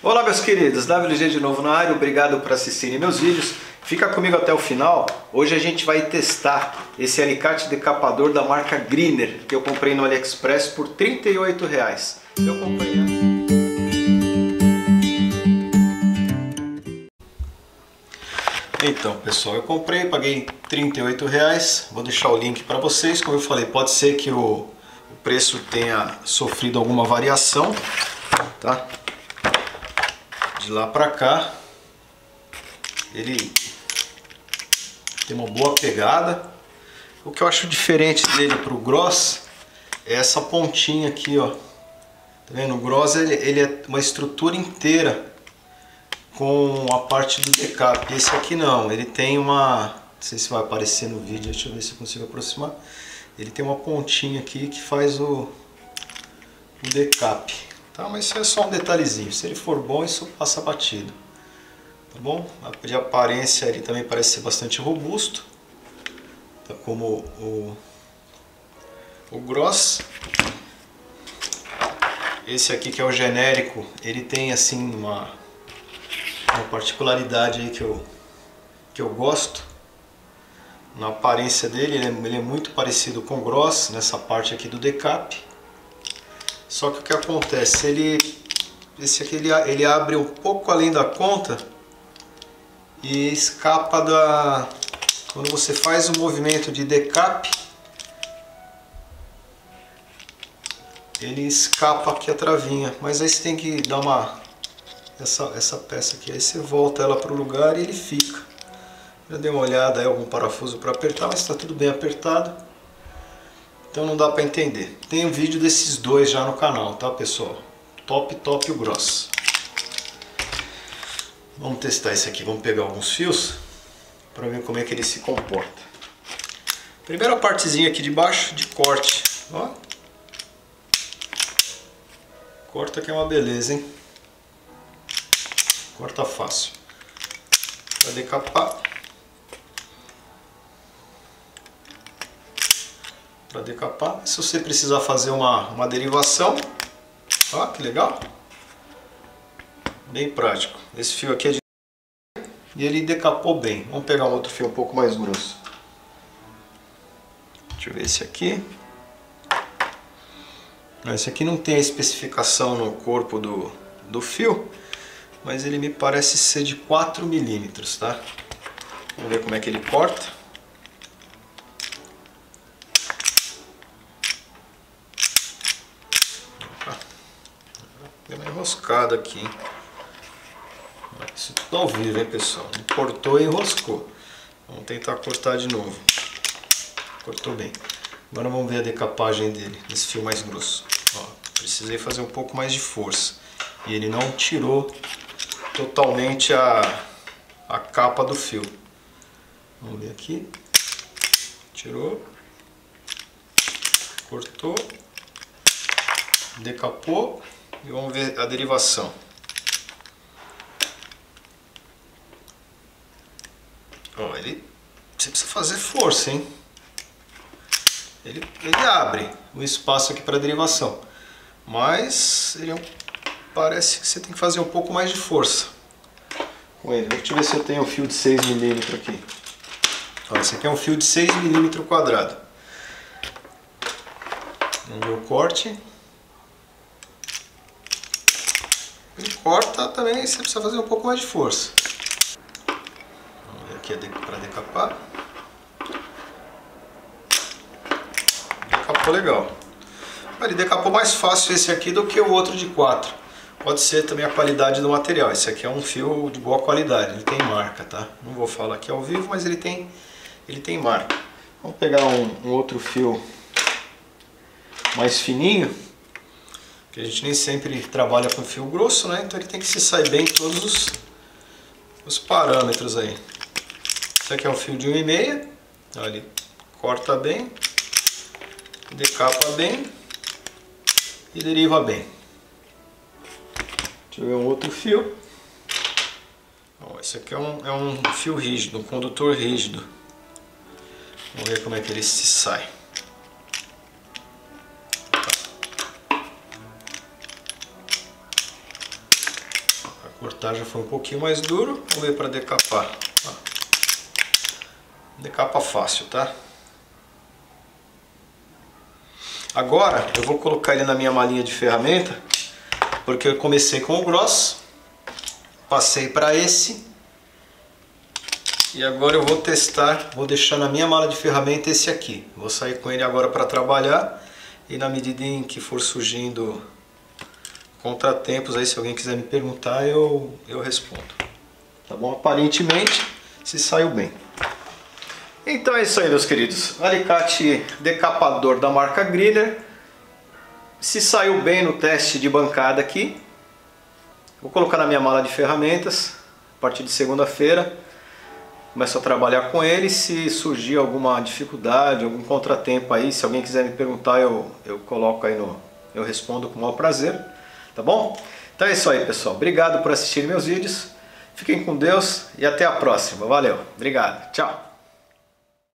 Olá meus queridos, WG de novo na área, obrigado por assistirem meus vídeos. Fica comigo até o final. Hoje a gente vai testar esse alicate decapador da marca Greener, que eu comprei no AliExpress por 38 reais. Comprei... Então pessoal, eu comprei, paguei 38 reais. Vou deixar o link para vocês. Como eu falei, pode ser que o preço tenha sofrido alguma variação, tá? De lá para cá, ele tem uma boa pegada. O que eu acho diferente dele para o Gross é essa pontinha aqui, ó. Tá vendo? O Gross ele, ele é uma estrutura inteira com a parte do decap. Esse aqui não, ele tem uma, não sei se vai aparecer no vídeo, deixa eu ver se eu consigo aproximar. Ele tem uma pontinha aqui que faz o, o decap. Tá? Mas isso é só um detalhezinho. Se ele for bom, isso passa batido. Tá bom? De aparência ele também parece ser bastante robusto. Tá como o, o Gross. Esse aqui que é o genérico, ele tem assim uma uma particularidade aí que eu, que eu gosto. Na aparência dele, ele é, ele é muito parecido com o Gross, nessa parte aqui do decap. Só que o que acontece, ele, esse aqui ele, ele abre um pouco além da conta e escapa da... Quando você faz o movimento de decap, ele escapa aqui a travinha, mas aí você tem que dar uma essa, essa peça aqui. Aí você volta ela para o lugar e ele fica. Já dei uma olhada aí, algum parafuso para apertar, mas está tudo bem apertado. Então não dá para entender. Tem um vídeo desses dois já no canal, tá pessoal? Top, top e o grosso. Vamos testar esse aqui. Vamos pegar alguns fios para ver como é que ele se comporta. Primeira partezinha aqui de baixo de corte. Ó. Corta que é uma beleza, hein? Corta fácil. Para decapar. Para decapar. Se você precisar fazer uma, uma derivação, ó que legal. Bem prático. Esse fio aqui é de e ele decapou bem. Vamos pegar um outro fio um pouco mais grosso. Deixa eu ver esse aqui. Esse aqui não tem a especificação no corpo do, do fio, mas ele me parece ser de 4 milímetros, tá? Vamos ver como é que ele corta. Enroscada aqui. Isso tudo ao vivo, hein, pessoal? Cortou e enroscou. Vamos tentar cortar de novo. Cortou bem. Agora vamos ver a decapagem dele, esse fio mais grosso. Ó, precisei fazer um pouco mais de força. E ele não tirou totalmente a, a capa do fio. Vamos ver aqui. Tirou. Cortou. Decapou. E vamos ver a derivação. Ó, ele, você precisa fazer força, hein? Ele, ele abre o espaço aqui para derivação. Mas ele é um parece que você tem que fazer um pouco mais de força com. Deixa eu ver se eu tenho um fio de 6mm aqui. Ó, esse aqui é um fio de 6mm quadrado. Vamos ver o corte. Corta também, você precisa fazer um pouco mais de força. Vamos ver aqui para decapar. Decapou legal. Ele decapou mais fácil esse aqui do que o outro de 4 pode ser também a qualidade do material. Esse aqui é um fio de boa qualidade, ele tem marca, tá? Não vou falar aqui ao vivo, mas ele tem, ele tem marca. Vamos pegar um, um outro fio mais fininho, que a gente nem sempre trabalha com fio grosso, né? Então ele tem que se sair bem todos os, os parâmetros aí. Esse aqui é um fio de 1,5, então ele corta bem, decapa bem e deriva bem. Deixa eu ver um outro fio. Bom, esse aqui é um, é um fio rígido, um condutor rígido. Vamos ver como é que ele se sai. Cortar já foi um pouquinho mais duro. Vamos ver para decapar. Ó. Decapa fácil, tá? Agora eu vou colocar ele na minha malinha de ferramenta, porque eu comecei com o grosso, passei para esse e agora eu vou testar, vou deixar na minha mala de ferramenta esse aqui. Vou sair com ele agora para trabalhar e na medida em que for surgindo contratempos aí, se alguém quiser me perguntar, eu, eu respondo. Tá bom? Aparentemente se saiu bem. Então é isso aí, meus queridos. Alicate decapador da marca Griller. Se saiu bem no teste de bancada aqui, vou colocar na minha mala de ferramentas a partir de segunda-feira. Começo a trabalhar com ele. Se surgir alguma dificuldade, algum contratempo aí, se alguém quiser me perguntar, eu, eu coloco aí no. Eu respondo com o maior prazer. Tá bom? Então é isso aí, pessoal. Obrigado por assistir meus vídeos. Fiquem com Deus e até a próxima. Valeu. Obrigado. Tchau.